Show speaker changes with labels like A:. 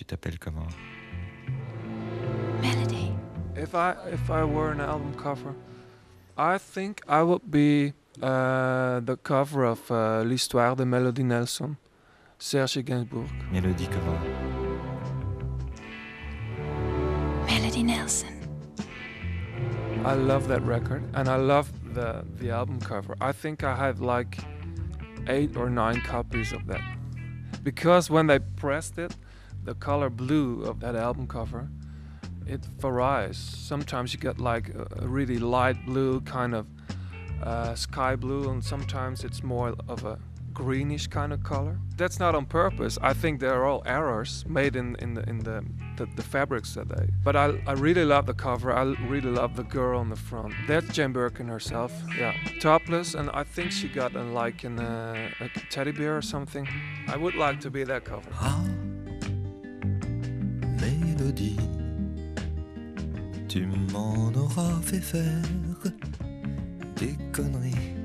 A: tu t'appelles comment
B: Melody.
C: If I if I were an album cover, I think I would be uh, the cover of uh, l'histoire de Melody Nelson, Serge Gainsbourg.
A: Mélodie comment
B: Melody Nelson.
C: I love that record and I love the the album cover. I think I have like eight or nine copies of that. Because when they pressed it, the color blue of that album cover, it varies. Sometimes you get like a, really light blue kind of uh, sky blue and sometimes it's more of a greenish kind of color. That's not on purpose. I think they're all errors made in, in the in the, the, the fabrics that they. But I, I really love the cover. I really love the girl on the front. That's Jane Birkin herself. Yeah, topless, and I think she got a, like an, uh, a teddy bear or something. I would like to be that cover.
A: Tu m'en auras fait faire des conneries.